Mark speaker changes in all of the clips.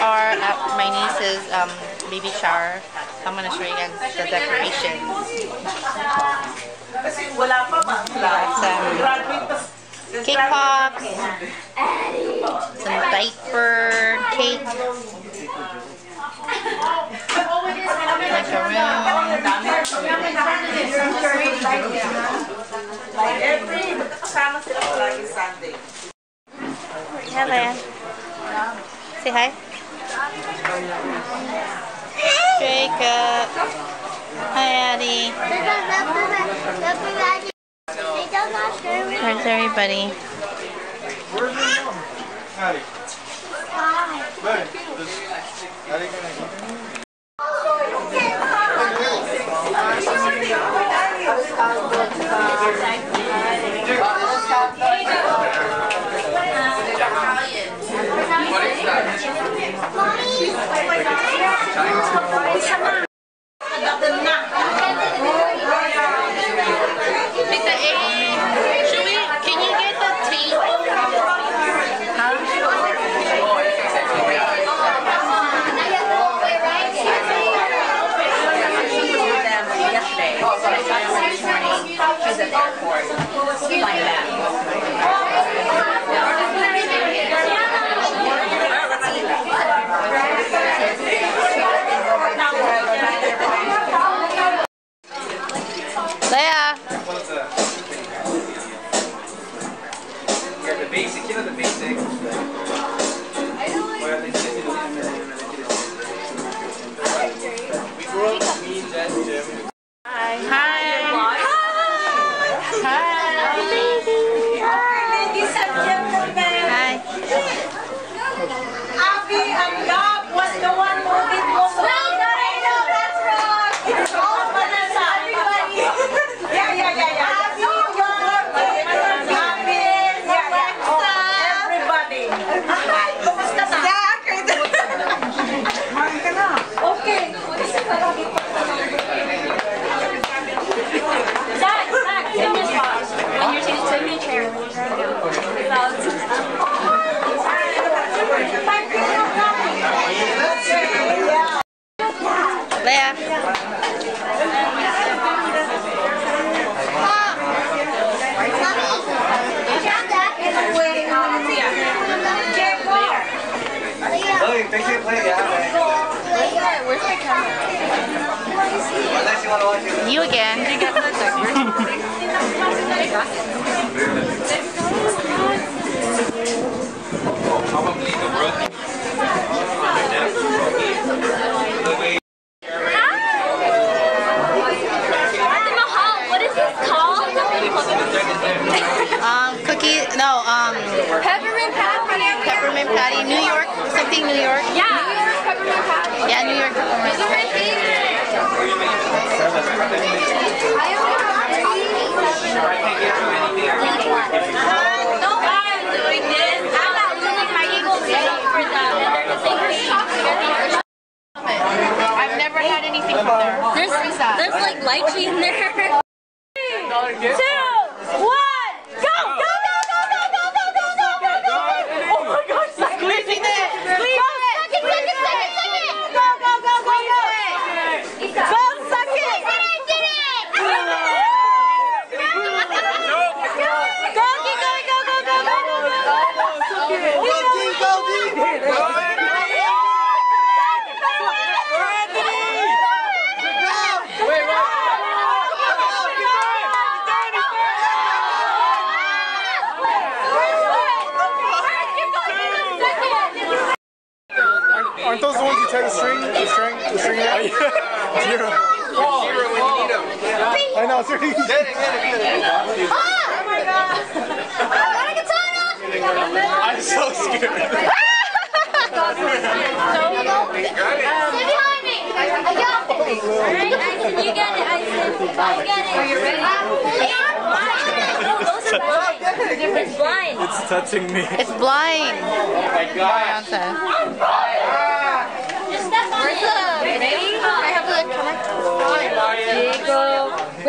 Speaker 1: are at my niece's um, baby shower. I'm gonna show you guys the decoration.
Speaker 2: Kasi wala pa ba?
Speaker 1: Some cake pops, some diaper cake,
Speaker 2: makeup.
Speaker 1: Hi, Addie. Where's everybody?
Speaker 3: Where's everyone? Addie. Addie.
Speaker 1: Addie. board. Like You the
Speaker 3: basic, you know the basic. You want to.
Speaker 1: You again.
Speaker 3: Probably the broken.
Speaker 4: What is this called?
Speaker 1: Um, cookie, no, um,
Speaker 4: Peppermint patty.
Speaker 1: peppermint patty, New York, something New York.
Speaker 4: Yeah, New York peppermint patty.
Speaker 1: Yeah, New York peppermint.
Speaker 4: Those are my favorite. No, I'm doing this. I'm not losing my ego for them. And they're just saying,
Speaker 1: I've never had anything from there.
Speaker 4: There's, there's like lychee in there. Three, two, one,
Speaker 3: try to string the string the string it out? Zero. Whoa. Zero when you need them. I know, it's already. Oh my god! Katakatana! I'm so scared.
Speaker 4: You get it, I said. I get it. Are you ready? It's
Speaker 3: touching me.
Speaker 1: It's blind.
Speaker 3: Oh my gosh.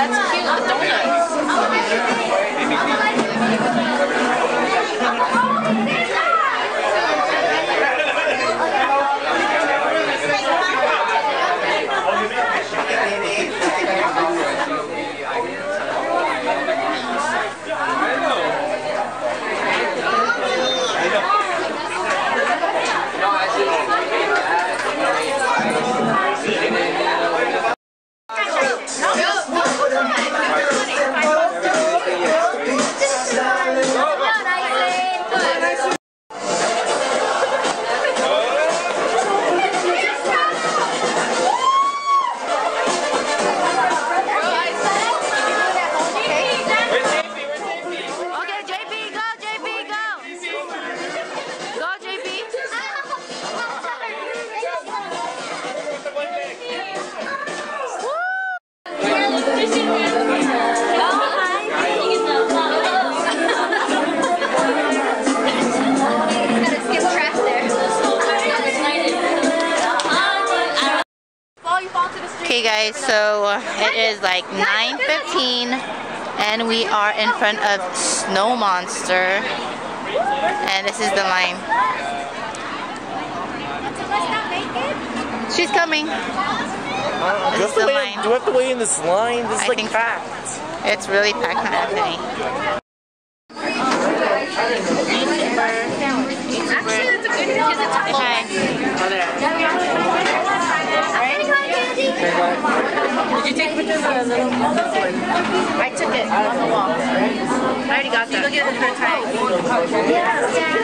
Speaker 1: That's cute, the donuts.
Speaker 4: Okay
Speaker 1: guys, so uh, it is like 9.15 and we are in front of Snow Monster and this is the line. She's coming.
Speaker 5: Do we, have to wait, do we have to wait in this line? This is
Speaker 1: I
Speaker 5: like
Speaker 1: think-
Speaker 5: packed.
Speaker 1: It's really packed, huh, Anthony?
Speaker 4: Actually, that's a good because it's
Speaker 1: Hi.
Speaker 4: Did you take pictures of the little I took it on the wall. I already got that. You look at her time.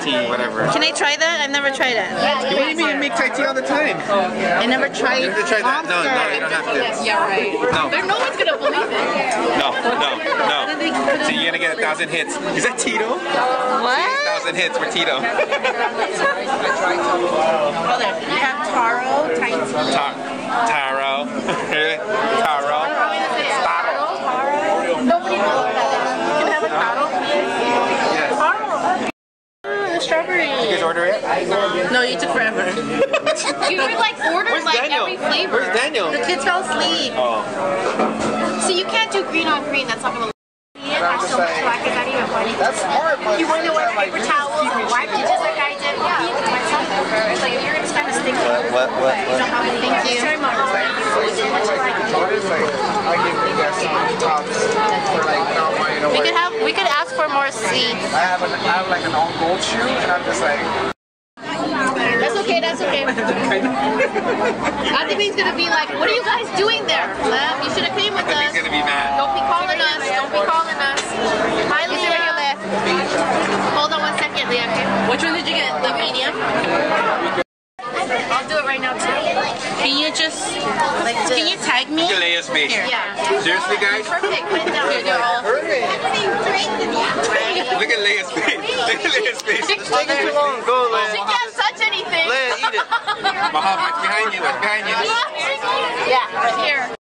Speaker 5: Whatever.
Speaker 1: Can I try that? I've never tried it.
Speaker 5: What do you mean make Thai tea all the time?
Speaker 1: Oh, I never tried
Speaker 5: You have to try that. No, no, you don't have to.
Speaker 1: Yeah, right.
Speaker 5: No.
Speaker 1: But no one's gonna believe it.
Speaker 5: No, no, no. So you're gonna get a thousand hits. Is that Tito?
Speaker 1: What?
Speaker 5: thousand hits for Tito.
Speaker 1: Oh, there. You have taro, tiny
Speaker 5: Ta- taro. taro.
Speaker 1: Nobody knows that. You can have a taro.
Speaker 5: Yes.
Speaker 1: The strawberry.
Speaker 5: You guys order it?
Speaker 1: No, you took forever. you were like ordered
Speaker 5: Where's
Speaker 1: like
Speaker 5: Daniel?
Speaker 1: every flavor.
Speaker 5: Where's Daniel?
Speaker 1: The kids fell asleep.
Speaker 5: Oh.
Speaker 1: So you can't do green on green. That's not gonna.
Speaker 2: That's so much slack, it's not even funny.
Speaker 3: That's smart, but
Speaker 2: You wouldn't wear paper towels or wipe it just like I did. Yeah, myself. It's like if you're gonna spend a stick
Speaker 5: What, what, what,
Speaker 2: you don't have anything.
Speaker 1: Thank you.
Speaker 2: Very much. So much like
Speaker 3: what is like? I give you guys some tops for like not wanting to
Speaker 1: We
Speaker 3: wear.
Speaker 1: could have. We could ask for more seats.
Speaker 3: I have an, I have like an all gold shoe, and I'm just like,
Speaker 1: That's okay. That's okay. Anthony's gonna be like, "What are you guys doing there? Lem, you should have came with
Speaker 5: He's
Speaker 1: us.
Speaker 5: gonna be mad.
Speaker 1: Don't be calling us. Don't be calling us." Hi, Leah. Hold on one second, Leah. Which one did you get? The medium.
Speaker 2: I'll do it right now too.
Speaker 1: Can you just like? Can you tag me?
Speaker 5: Look at Leia's face.
Speaker 1: Yeah.
Speaker 5: Seriously, guys?
Speaker 1: Perfect. Put it down. Here, do it all.
Speaker 5: Look at Leia's face. Look at Leia's face.
Speaker 1: She
Speaker 5: too long. Go,
Speaker 1: She can't touch anything.
Speaker 5: Leia, eat it. Mahal, what's behind you? What's behind you?
Speaker 1: Yeah, right here.